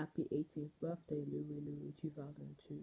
Happy eighteenth Birthday Louie Louie two thousand two.